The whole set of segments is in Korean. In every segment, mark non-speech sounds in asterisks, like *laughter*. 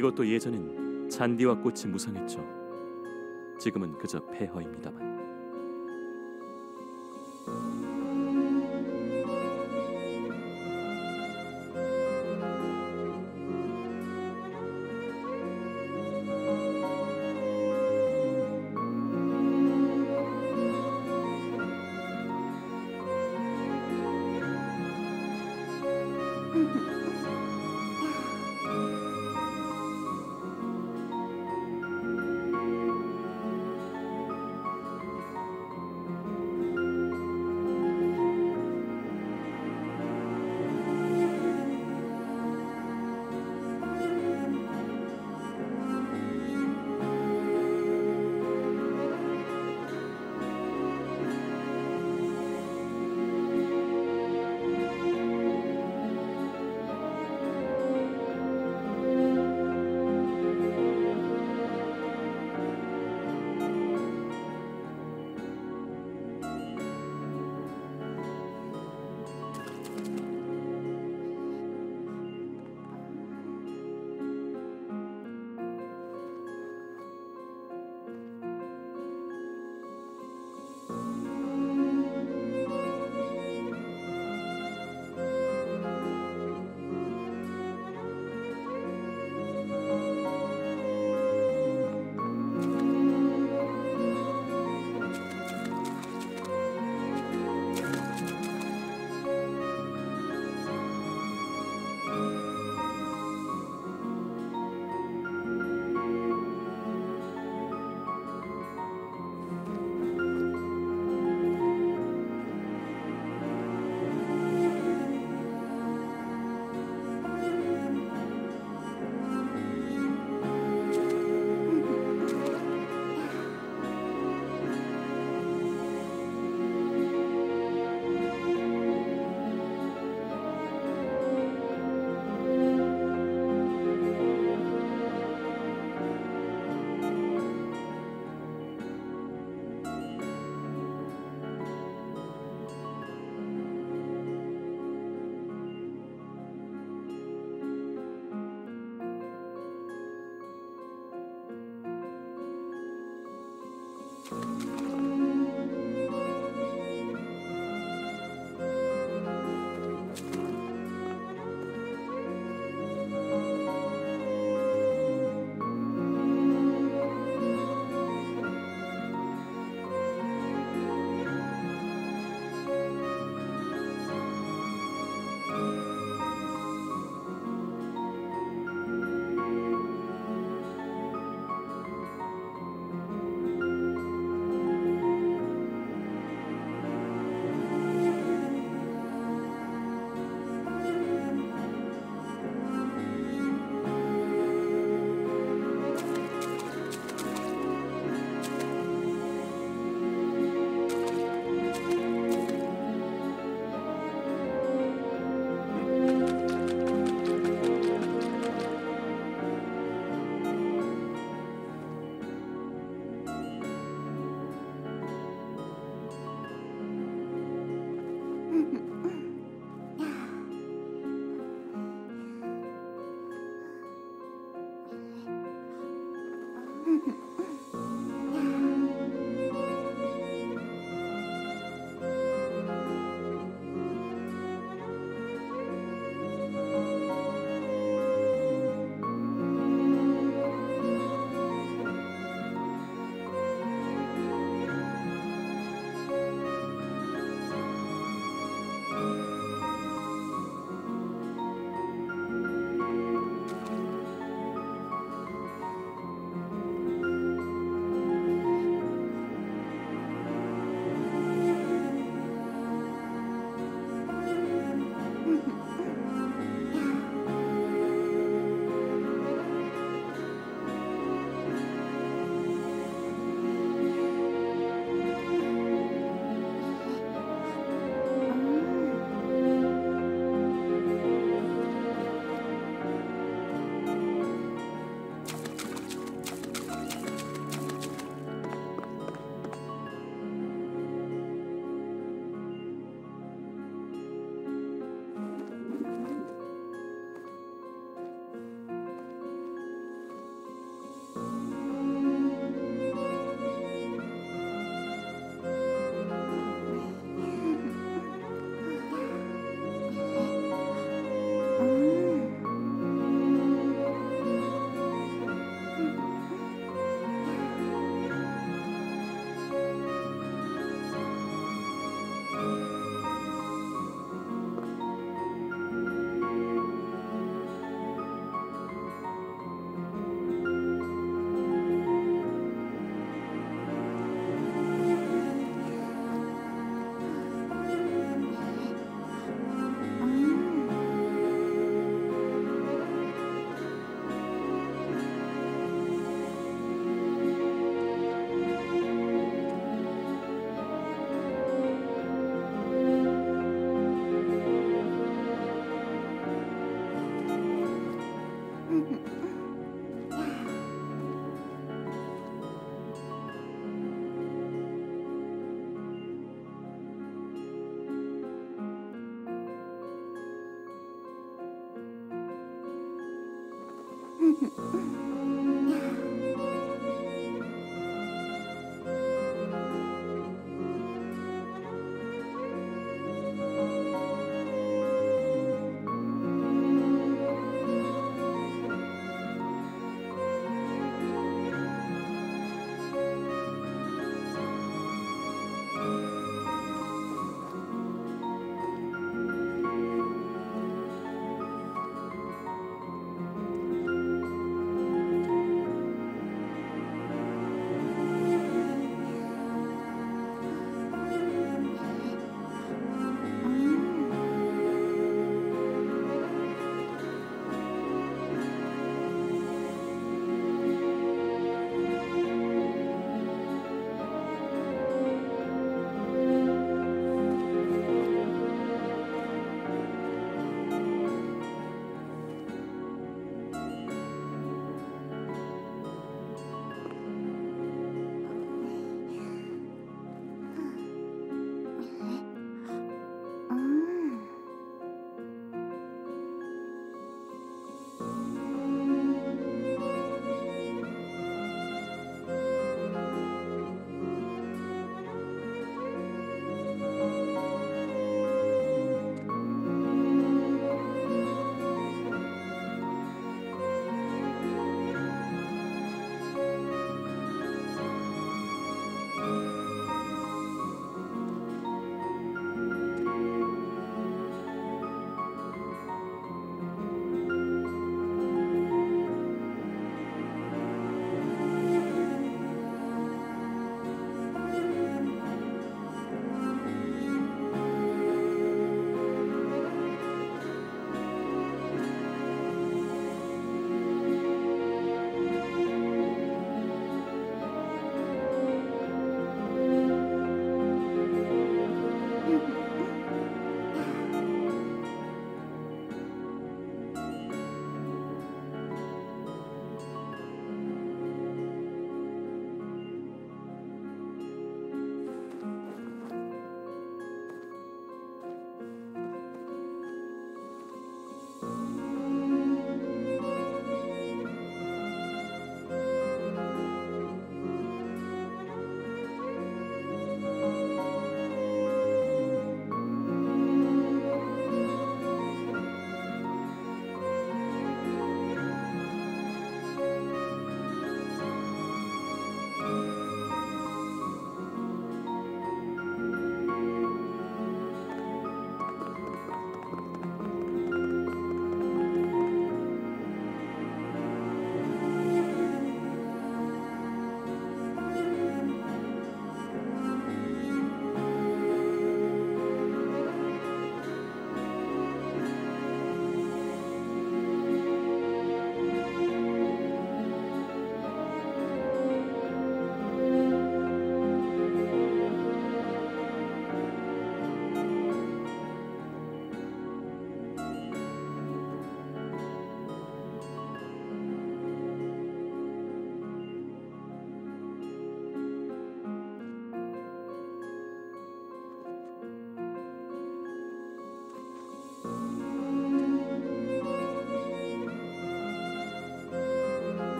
이것도 예전엔 잔디와 꽃이 무성했죠. 지금은 그저 폐허입니다만.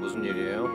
Buzun eriyor.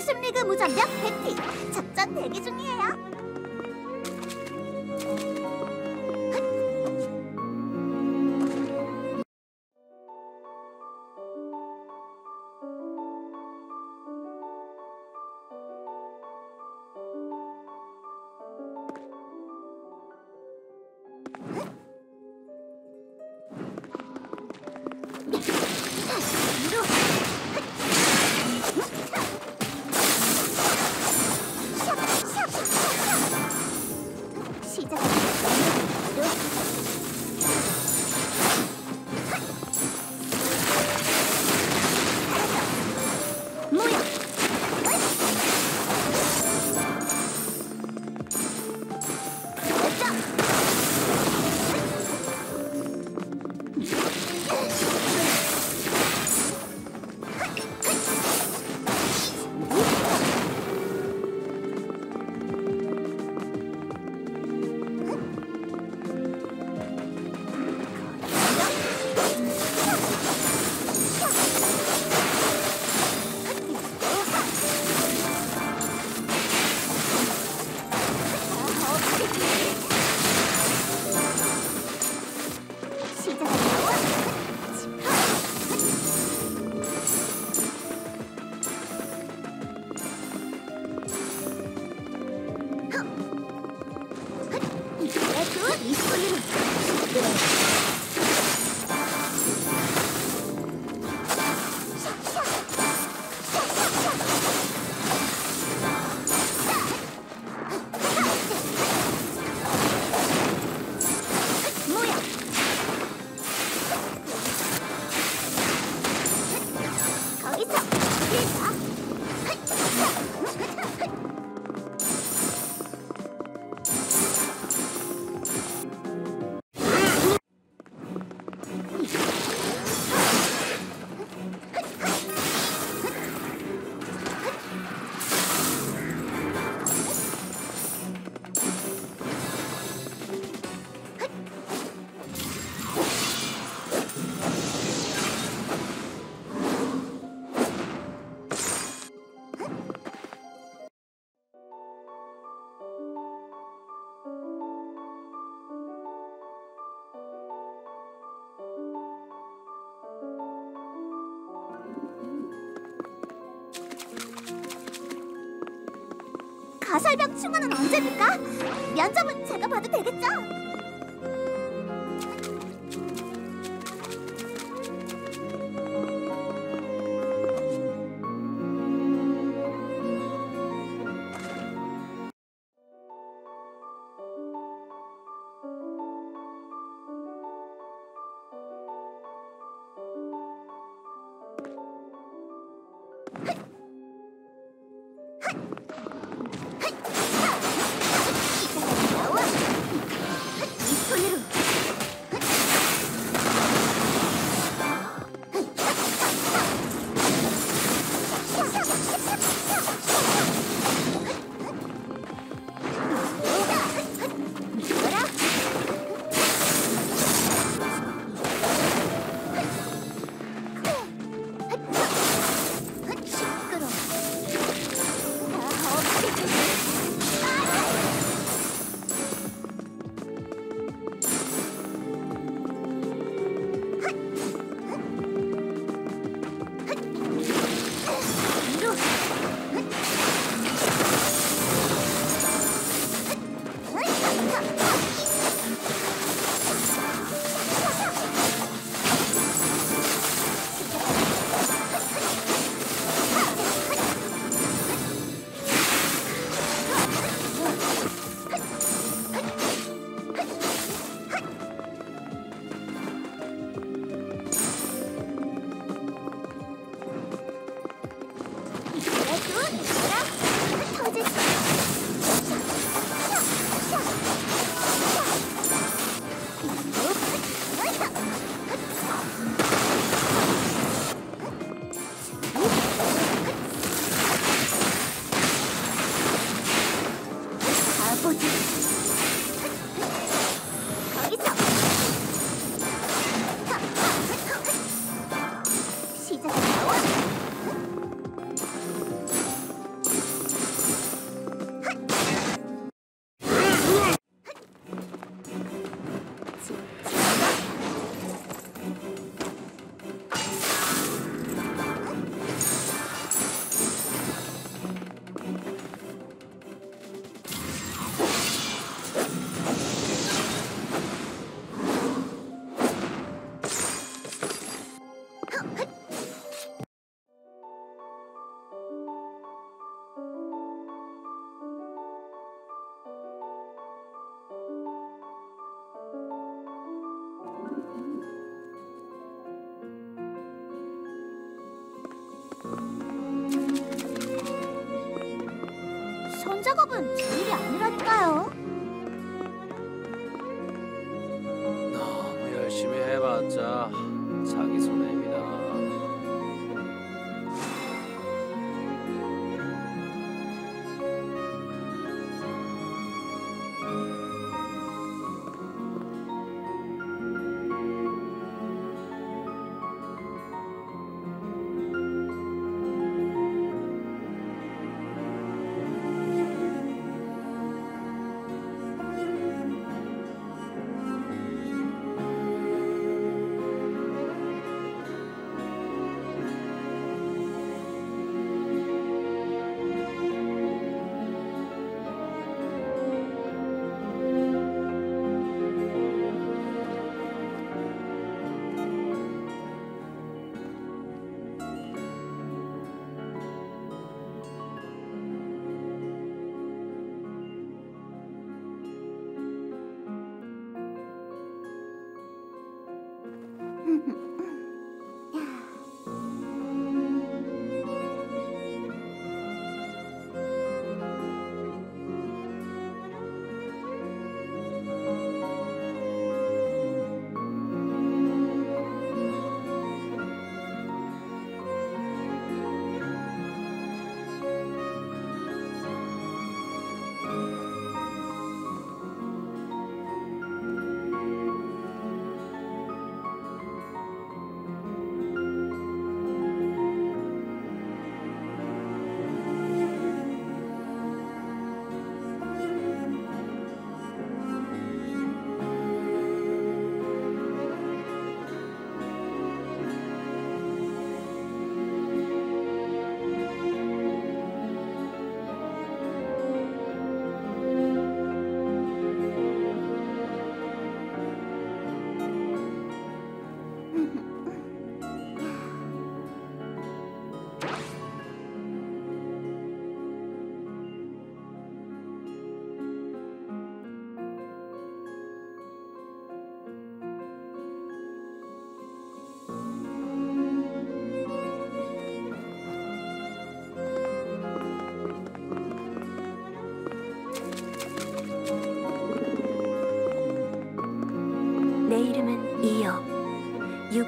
별숨리그 무전력 배티 작전 대기 중이에요. 설병 충원은 언제입니까? 면접은 제가 봐도 되겠죠? 작업은 제 일이 아니라 哼 *laughs* 哼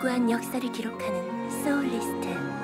유구한 역사를 기록하는 소울리스트.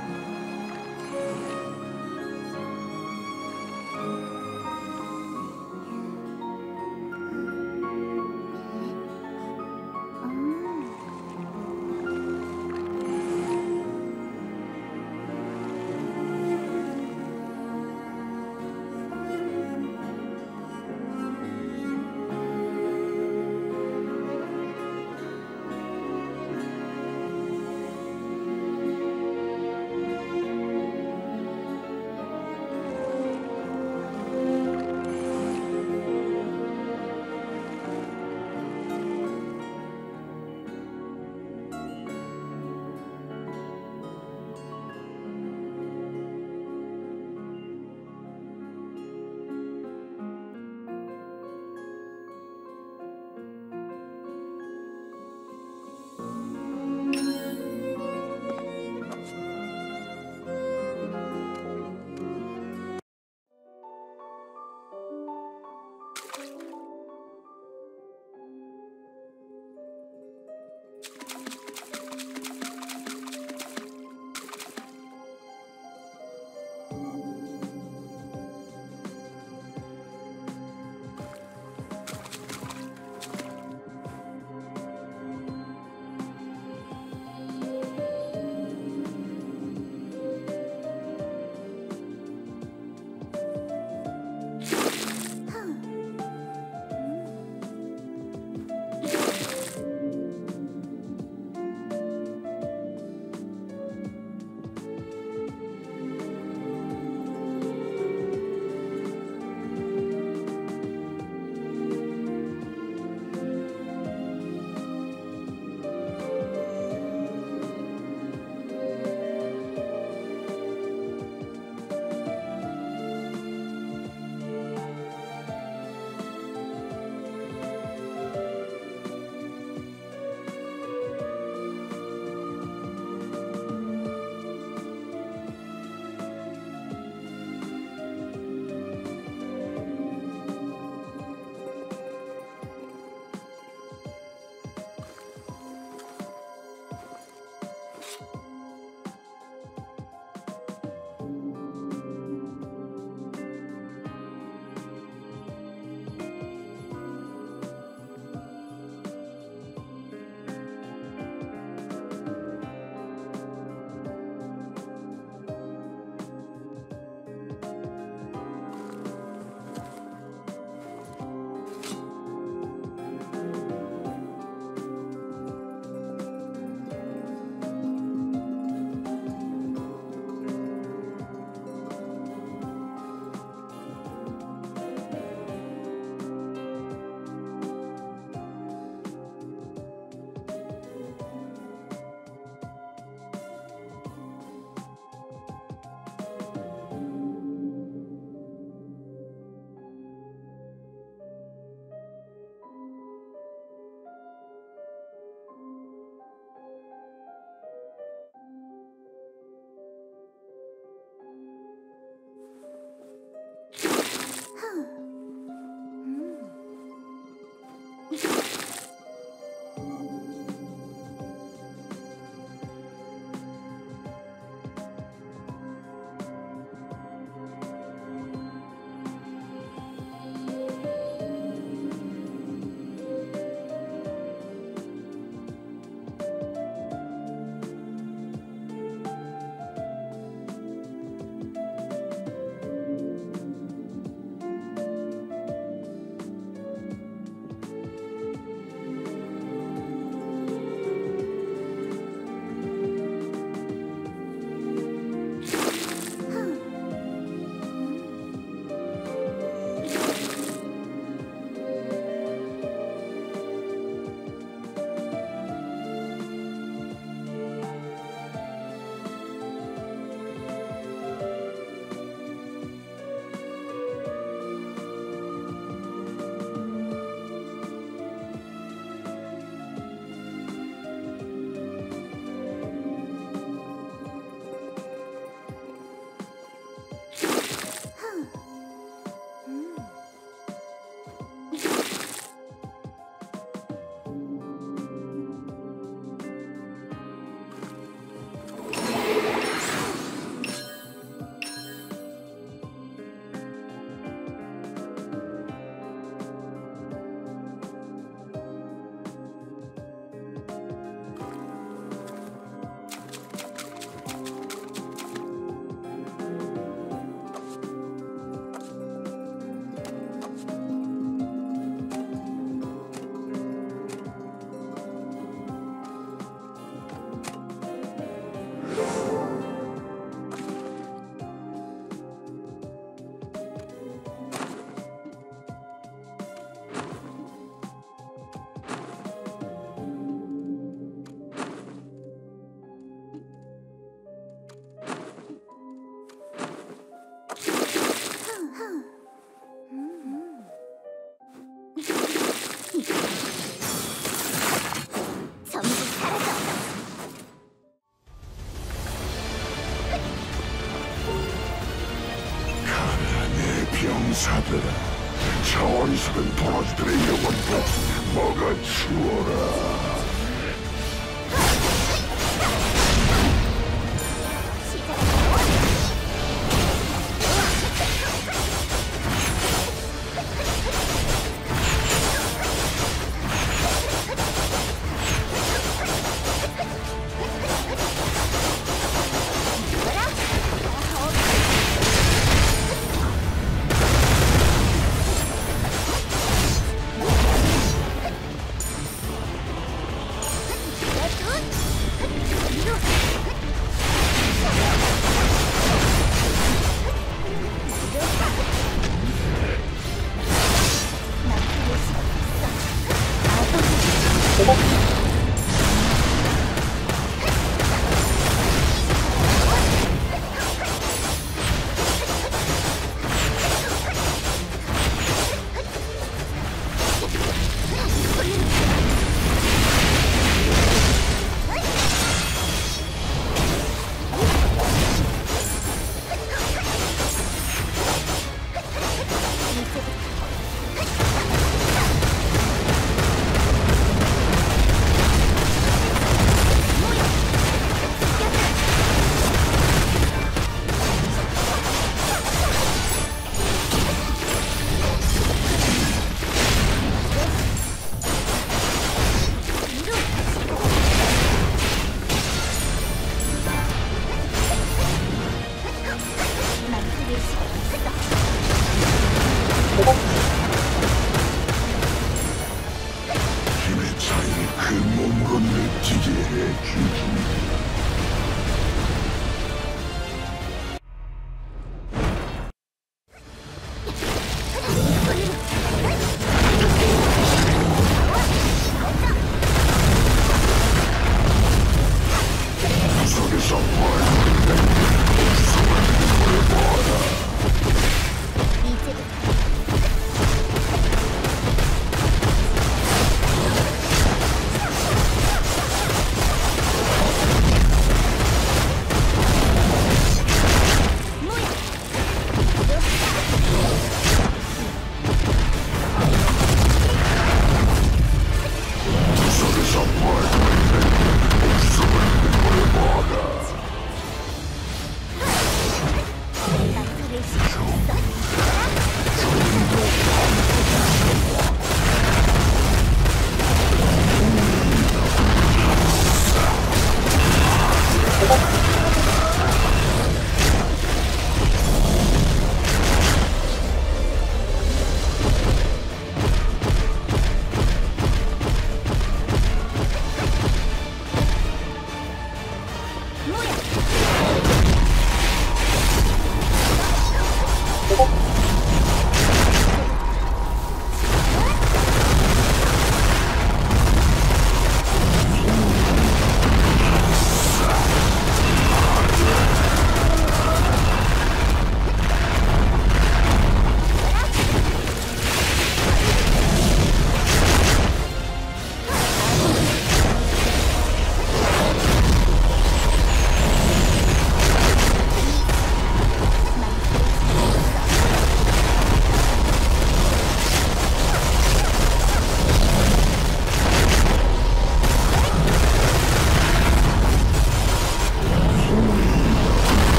가난의 병사들아, 저 어리석은 버러지들의 영혼 복 먹어 치워라.